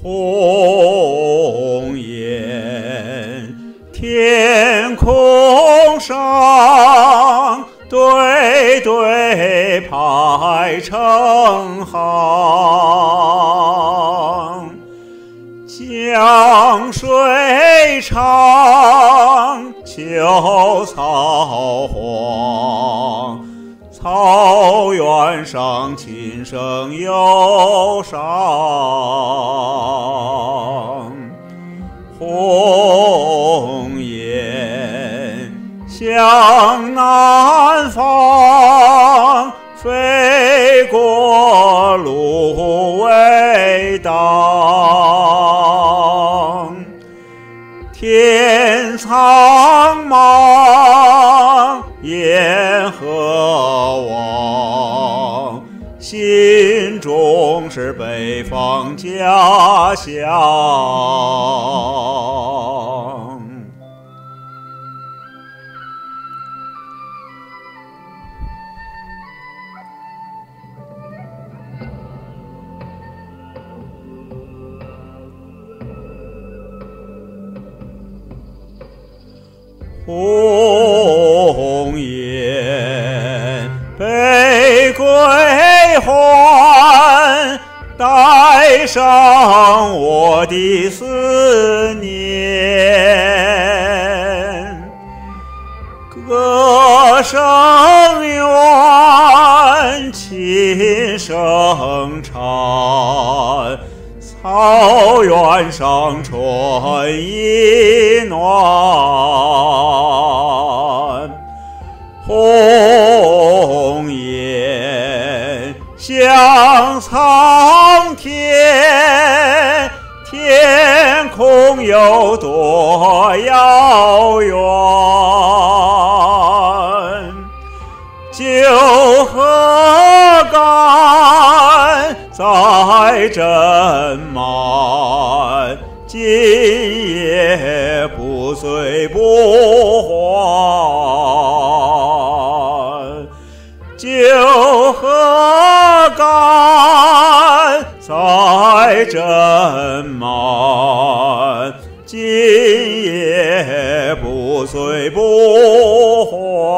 鸿雁，天空上对对排成行，江水长，秋草黄。草原上琴声忧伤，向南方飞过，芦苇荡，天苍茫，雁何往？心中是北方家乡。鸿雁北归还，带上我的思念。歌声远，琴声长，草原上春意暖。鸿雁向苍天，天空有多遥远？酒喝干，在斟满，今夜不醉不还。酒喝干，再斟满，今夜不醉不还。